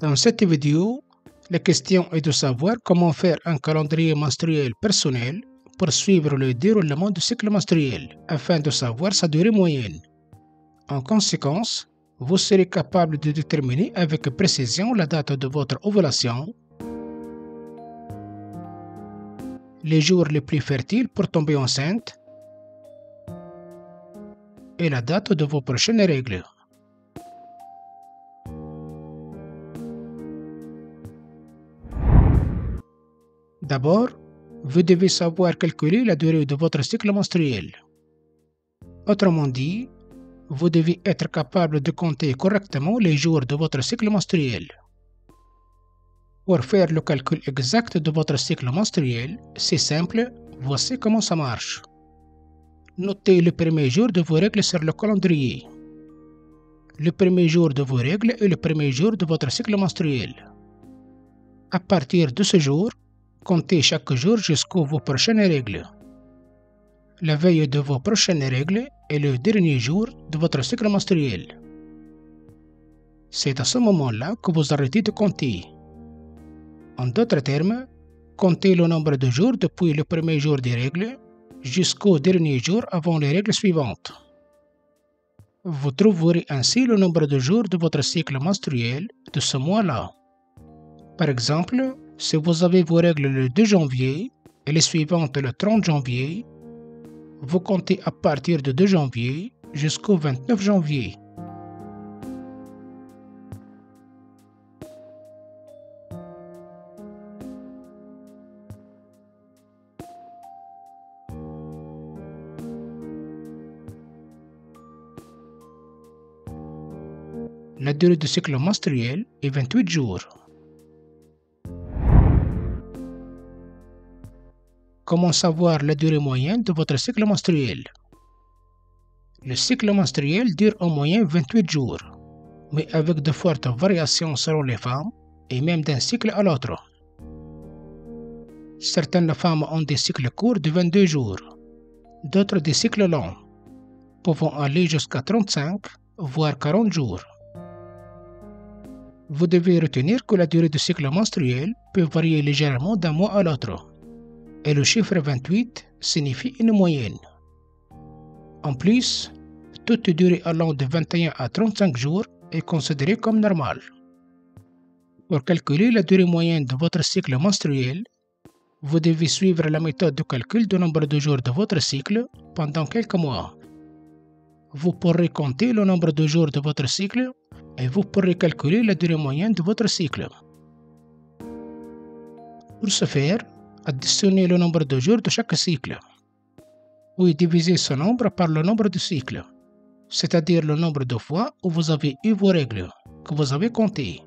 Dans cette vidéo, la question est de savoir comment faire un calendrier menstruel personnel pour suivre le déroulement du cycle menstruel afin de savoir sa durée moyenne. En conséquence, vous serez capable de déterminer avec précision la date de votre ovulation, les jours les plus fertiles pour tomber enceinte et la date de vos prochaines règles. D'abord, vous devez savoir calculer la durée de votre cycle menstruel. Autrement dit, vous devez être capable de compter correctement les jours de votre cycle menstruel. Pour faire le calcul exact de votre cycle menstruel, c'est simple, voici comment ça marche. Notez le premier jour de vos règles sur le calendrier. Le premier jour de vos règles est le premier jour de votre cycle menstruel. À partir de ce jour, comptez chaque jour jusqu'aux vos prochaines règles. La veille de vos prochaines règles est le dernier jour de votre cycle menstruel. C'est à ce moment-là que vous arrêtez de compter. En d'autres termes, comptez le nombre de jours depuis le premier jour des règles jusqu'au dernier jour avant les règles suivantes. Vous trouverez ainsi le nombre de jours de votre cycle menstruel de ce mois-là. Par exemple, si vous avez vos règles le 2 janvier et les suivantes le 30 janvier, vous comptez à partir de 2 janvier jusqu'au 29 janvier. La durée du cycle menstruel est 28 jours. Comment savoir la durée moyenne de votre cycle menstruel? Le cycle menstruel dure en moyenne 28 jours, mais avec de fortes variations selon les femmes et même d'un cycle à l'autre. Certaines femmes ont des cycles courts de 22 jours, d'autres des cycles longs, pouvant aller jusqu'à 35 voire 40 jours. Vous devez retenir que la durée du cycle menstruel peut varier légèrement d'un mois à l'autre et le chiffre 28 signifie une moyenne. En plus, toute durée allant de 21 à 35 jours est considérée comme normale. Pour calculer la durée moyenne de votre cycle menstruel, vous devez suivre la méthode de calcul du nombre de jours de votre cycle pendant quelques mois. Vous pourrez compter le nombre de jours de votre cycle et vous pourrez calculer la durée moyenne de votre cycle. Pour ce faire, Additionnez le nombre de jours de chaque cycle. Puis divisez ce nombre par le nombre de cycles, c'est-à-dire le nombre de fois où vous avez eu vos règles, que vous avez compté.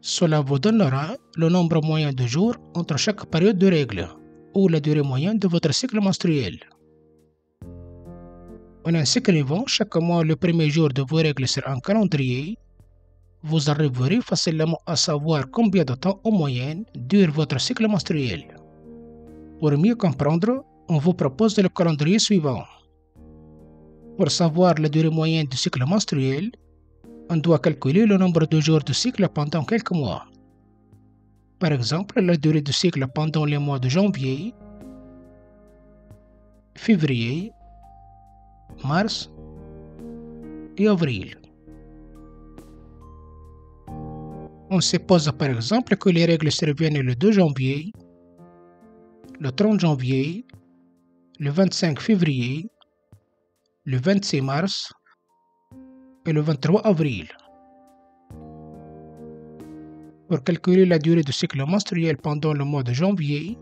Cela vous donnera le nombre moyen de jours entre chaque période de règles, ou la durée moyenne de votre cycle menstruel. En inscrivant chaque mois le premier jour de vos règles sur un calendrier, vous arriverez facilement à savoir combien de temps en moyenne dure votre cycle menstruel. Pour mieux comprendre, on vous propose le calendrier suivant. Pour savoir la durée moyenne du cycle menstruel, on doit calculer le nombre de jours de cycle pendant quelques mois. Par exemple, la durée du cycle pendant les mois de janvier, février, mars et avril. On suppose par exemple que les règles surviennent le 2 janvier, le 30 janvier, le 25 février, le 26 mars et le 23 avril. Pour calculer la durée du cycle menstruel pendant le mois de janvier,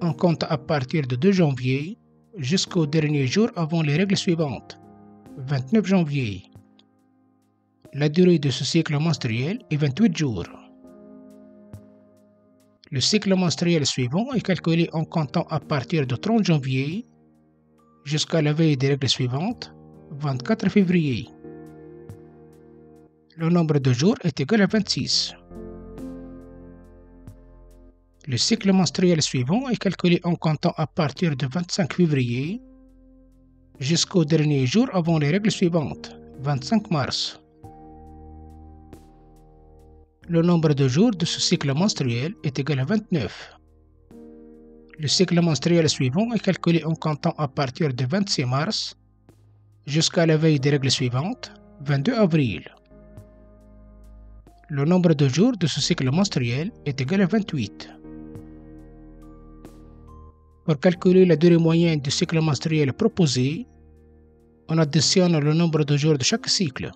on compte à partir de 2 janvier jusqu'au dernier jour avant les règles suivantes, 29 janvier, la durée de ce cycle menstruel est 28 jours. Le cycle menstruel suivant est calculé en comptant à partir du 30 janvier jusqu'à la veille des règles suivantes, 24 février. Le nombre de jours est égal à 26. Le cycle menstruel suivant est calculé en comptant à partir du 25 février jusqu'au dernier jour avant les règles suivantes, 25 mars. Le nombre de jours de ce cycle menstruel est égal à 29. Le cycle menstruel suivant est calculé en comptant à partir du 26 mars jusqu'à la veille des règles suivantes, 22 avril. Le nombre de jours de ce cycle menstruel est égal à 28. Pour calculer la durée moyenne du cycle menstruel proposé, on additionne le nombre de jours de chaque cycle.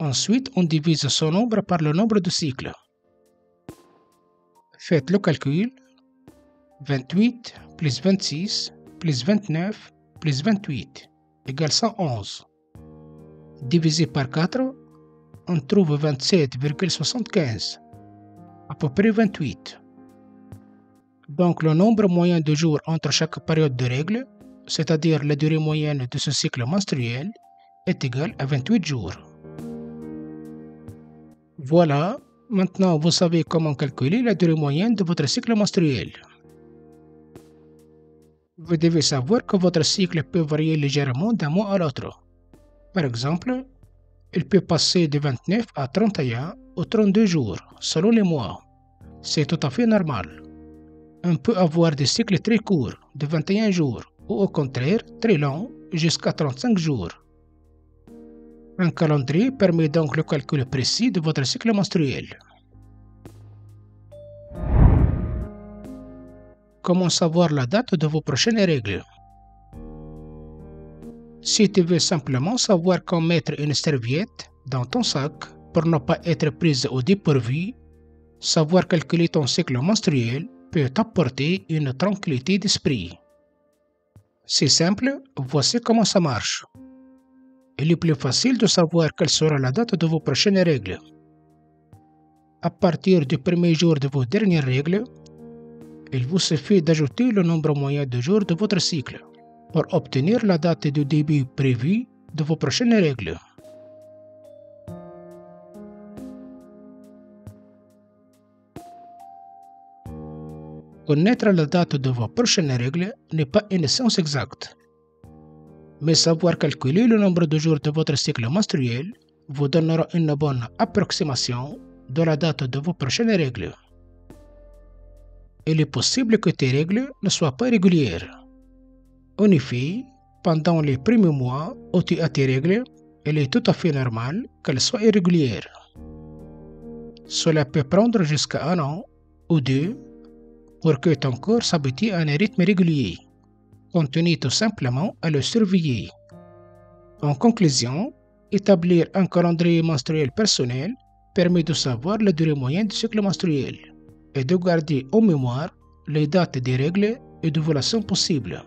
Ensuite, on divise son nombre par le nombre de cycles. Faites le calcul. 28 plus 26 plus 29 plus 28 égale 111. Divisé par 4, on trouve 27,75, à peu près 28. Donc le nombre moyen de jours entre chaque période de règle, c'est-à-dire la durée moyenne de ce cycle menstruel, est égal à 28 jours. Voilà, maintenant vous savez comment calculer la durée moyenne de votre cycle menstruel. Vous devez savoir que votre cycle peut varier légèrement d'un mois à l'autre. Par exemple, il peut passer de 29 à 31 ou 32 jours, selon les mois. C'est tout à fait normal. On peut avoir des cycles très courts, de 21 jours, ou au contraire très longs, jusqu'à 35 jours. Un calendrier permet donc le calcul précis de votre cycle menstruel. Comment savoir la date de vos prochaines règles? Si tu veux simplement savoir comment mettre une serviette dans ton sac pour ne pas être prise au dépourvu, savoir calculer ton cycle menstruel peut t'apporter une tranquillité d'esprit. C'est simple, voici comment ça marche. Il est plus facile de savoir quelle sera la date de vos prochaines règles. À partir du premier jour de vos dernières règles, il vous suffit d'ajouter le nombre moyen de jours de votre cycle pour obtenir la date de début prévue de vos prochaines règles. Connaître la date de vos prochaines règles n'est pas une science exacte, mais savoir calculer le nombre de jours de votre cycle menstruel vous donnera une bonne approximation de la date de vos prochaines règles. Il est possible que tes règles ne soient pas régulières en effet, pendant les premiers mois où tu as tes règles, il est tout à fait normal qu'elles soient irrégulières. Cela peut prendre jusqu'à un an ou deux pour que ton corps s'habitue à un rythme régulier. Continue tout simplement à le surveiller. En conclusion, établir un calendrier menstruel personnel permet de savoir la durée moyenne du cycle menstruel et de garder en mémoire les dates des règles et de d'ovulation possibles.